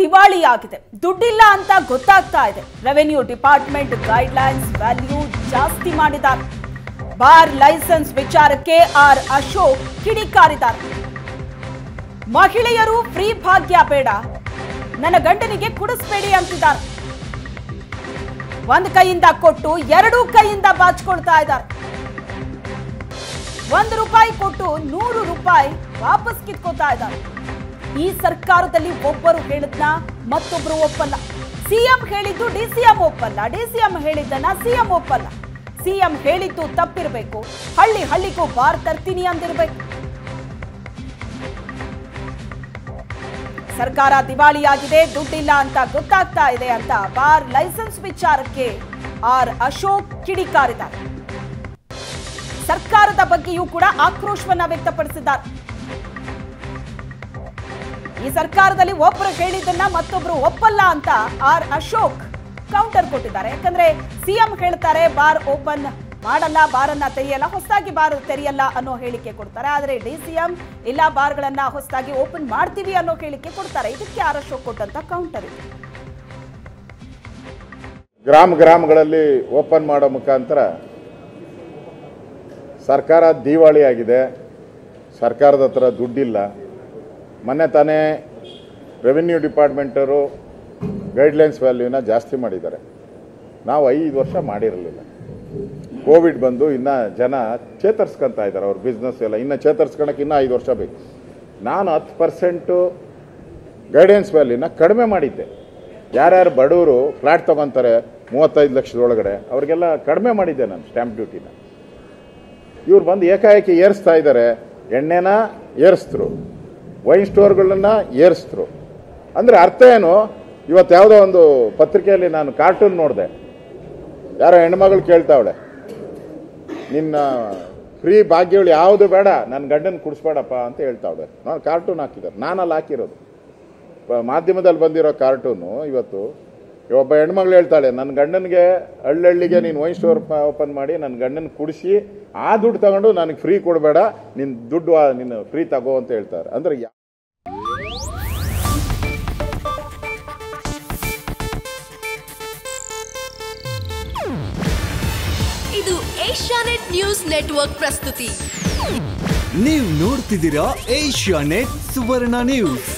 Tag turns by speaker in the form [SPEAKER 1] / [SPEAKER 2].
[SPEAKER 1] ದಿವಾಳಿಯಾಗಿದೆ. ದುಡ್ಡಿಲ್ಲ ಅಂತ ಗೊತ್ತಾಗ್ತಾ ಇದೆ. ರೆವೆನ್ಯೂ ಡಿಪಾರ್ಟ್ಮೆಂಟ್ ಗೈಡ್ಲೈನ್ಸ್ ವ್ಯಾಲ್ಯೂ ಜಾಸ್ತಿ ಮಾಡಿದ್ದಾರೆ. ಬಾರ್ ಲೈಸೆನ್ಸ್ ವಿಚಾರಕ್ಕೆ ಆರ್ ಅಶೋಕ್ ಕಿಡಿಕಾರಿದ್ದಾರೆ. ಮಹಿಳೆಯರು ಫ್ರೀ ಭಾಗ್ಯ ಬೇಡ. ನನ್ನ ಗಂಡನಿಗೆ ಕುಡಿಸ್ಬೇಡಿ ಅಂತಿದ್ದಾರೆ. ಒಂದ್ ಕೈಯಿಂದ ಕೊಟ್ಟು ಎರಡು ಕೈಯಿಂದ ಬಾಚ್ಕೊಳ್ತಾ ಇದ್ದಾರೆ. ಒಂದು ರೂಪಾಯಿ ಕೊಟ್ಟು ನೂರು ರೂಪಾಯಿ ವಾಪಸ್ ಕಿತ್ಕೋತಾ ಇದ್ದಾರೆ. ಈ ಸರ್ಕಾರದಲ್ಲಿ ಒಬ್ಬರು ಹೇಳಿದ್ನ ಮತ್ತೊಬ್ರು ಒಪ್ಪಲ್ಲ. ಸಿಎಂ ಹೇಳಿದ್ದು ಡಿಸಿಎಂ ಒಪ್ಪಲ್ಲ. ಡಿಸಿಎಂ ಹೇಳಿದ್ದನ್ನ ಸಿಎಂ ಒಪ್ಪಲ್ಲ. ಸಿಎಂ ಹೇಳಿದ್ದು ತಪ್ಪಿರಬೇಕು. ಹಳ್ಳಿ ಹಳ್ಳಿಗೂ ಬಾರ್ ತರ್ತೀನಿ ಅಂದಿರಬೇಕು. ಸರ್ಕಾರ ದಿವಾಳಿಯಾಗಿದೆ, ದುಡ್ಡಿಲ್ಲ ಅಂತ ಗೊತ್ತಾಗ್ತಾ ಇದೆ ಅಂತ ಬಾರ್ ಲೈಸೆನ್ಸ್ ವಿಚಾರಕ್ಕೆ ಆರ್ ಅಶೋಕ್ ಕಿಡಿಕಾರಿದ್ದಾರೆ. ಸರ್ಕಾರದ ಬಗ್ಗೆಯೂ ಕೂಡ ಆಕ್ರೋಶವನ್ನ ವ್ಯಕ್ತಪಡಿಸಿದ್ದಾರೆ. ಈ ಸರ್ಕಾರದಲ್ಲಿ ಒಬ್ಬರು ಹೇಳಿದ್ದನ್ನ ಮತ್ತೊಬ್ರು ಒಪ್ಪಲ್ಲ ಅಂತ ಆರ್ ಅಶೋಕ್ ಕೌಂಟರ್ ಕೊಟ್ಟಿದ್ದಾರೆ. ಯಾಕಂದ್ರೆ ಸಿಎಂ ಹೇಳ್ತಾರೆ, ಬಾರ್ ಓಪನ್ ಮಾಡಲ್ಲ, ಬಾರನ್ನ ತೆರೆಯಲ್ಲ, ಹೊಸದಾಗಿ ಬಾರ್ ತೆರೆಯಲ್ಲ ಅನ್ನೋ ಹೇಳಿಕೆ ಕೊಡ್ತಾರೆ. ಆದ್ರೆ ಡಿ ಸಿಎಂ ಇಲ್ಲ, ಬಾರ್ಗಳನ್ನ ಹೊಸದಾಗಿ ಓಪನ್ ಮಾಡ್ತೀವಿ ಅನ್ನೋ ಹೇಳಿಕೆ ಕೊಡ್ತಾರೆ. ಇದಕ್ಕೆ ಆರ್ ಅಶೋಕ್ ಕೊಟ್ಟಂತ ಕೌಂಟರ್ ಇದೆ.
[SPEAKER 2] ಗ್ರಾಮ ಗ್ರಾಮಗಳಲ್ಲಿ ಓಪನ್ ಮಾಡೋ ಮುಖಾಂತರ ಸರ್ಕಾರ ದಿವಾಳಿ ಆಗಿದೆ ಸರ್ಕಾರದ ಹತ್ರ ದುಡ್ಡಿಲ್ಲ. ಮೊನ್ನೆ ತಾನೇ ರೆವಿನ್ಯೂ ಡಿಪಾರ್ಟ್ಮೆಂಟರು ಗೈಡ್ಲೈನ್ಸ್ ವ್ಯಾಲ್ಯೂನ ಜಾಸ್ತಿ ಮಾಡಿದ್ದಾರೆ. ನಾವು ಐದು ವರ್ಷ ಮಾಡಿರಲಿಲ್ಲ. ಕೋವಿಡ್ ಬಂದು ಇನ್ನು ಜನ ಚೇತರಿಸ್ಕೊಂತ ಇದ್ದಾರೆ ಅವ್ರ ಬಿಸ್ನೆಸ್ ಎಲ್ಲ. ಇನ್ನು ಚೇತರಿಸ್ಕೊಳಕ್ಕೆ ಇನ್ನೂ ಐದು ವರ್ಷ ಬೇಕು. ನಾನು ಹತ್ತು ಪರ್ಸೆಂಟು ಗೈಡೆನ್ಸ್ ವ್ಯಾಲ್ಯೂನ ಕಡಿಮೆ ಮಾಡಿದ್ದೆ. ಯಾರ್ಯಾರು ಬಡವರು ಫ್ಲ್ಯಾಟ್ ತೊಗೊತಾರೆ ಮೂವತ್ತೈದು ಲಕ್ಷದೊಳಗಡೆ, ಅವ್ರಿಗೆಲ್ಲ ಕಡಿಮೆ ಮಾಡಿದ್ದೆ ನಾನು ಸ್ಟ್ಯಾಂಪ್ ಡ್ಯೂಟಿನ. ಇವ್ರು ಬಂದು ಏಕಾಏಕಿ ಏರಿಸ್ತಾ ಇದ್ದಾರೆ. ಎಣ್ಣೆನ ಏರಿಸಿದ್ರು. ವೈನ್ ಸ್ಟೋರ್ಗಳನ್ನ ಏರಿಸಿದ್ರು ಅಂದರೆ ಅರ್ಥ ಏನು? ಇವತ್ತು ಯಾವುದೋ ಒಂದು ಪತ್ರಿಕೆಯಲ್ಲಿ ನಾನು ಕಾರ್ಟೂನ್ ನೋಡಿದೆ. ಯಾರೋ ಹೆಣ್ಮಗಳು ಕೇಳ್ತಾವಳೆ. ನಿನ್ನ ಫ್ರೀ ಭಾಗ್ಯಗಳು ಯಾವುದು ಬೇಡ ನನ್ನ ಗಂಡನ ಕುಡಿಸ್ಬೇಡಪ್ಪ ಅಂತ ಹೇಳ್ತಾವಳೆ. ನಾನು ಕಾರ್ಟೂನ್ ಹಾಕಿದ್ದಾರೆ. ನಾನಲ್ಲಿ ಹಾಕಿರೋದು. ಮಾಧ್ಯಮದಲ್ಲಿ ಬಂದಿರೋ ಕಾರ್ಟೂನು ಇವತ್ತು ಒಬ್ಬ ಹೆಣ್ಮಗಳು ಹೇಳ್ತಾಳೆ ನನ್ನ ಗಂಡನಿಗೆ ಹಳ್ಳಹಳ್ಳಿಗೆ ನೀನು ವೈನ್ ಸ್ಟೋರ್ ಓಪನ್ ಮಾಡಿ ನನ್ನ ಗಂಡನ ಕುಡಿಸಿ ಆ ದುಡ್ಡು ತಗೊಂಡು ನನಗೆ ಫ್ರೀ ಕೊಡಬೇಡ ನಿನ್ನ ದುಡ್ಡು ನಿನ್ನ ಫ್ರೀ ತಗೋ ಅಂತ ಹೇಳ್ತಾರೆ. ಅಂದ್ರೆ ಯಾ-
[SPEAKER 3] ಇದು ಏಷ್ಯಾನೆಟ್ ನ್ಯೂಸ್ ನೆಟ್ವರ್ಕ್ ಪ್ರಸ್ತುತಿ.
[SPEAKER 4] ನೀವು ನೋಡ್ತಿದ್ದೀರಾ ಏಷ್ಯಾ ನೆಟ್ ಸುವರ್ಣ ನ್ಯೂಸ್.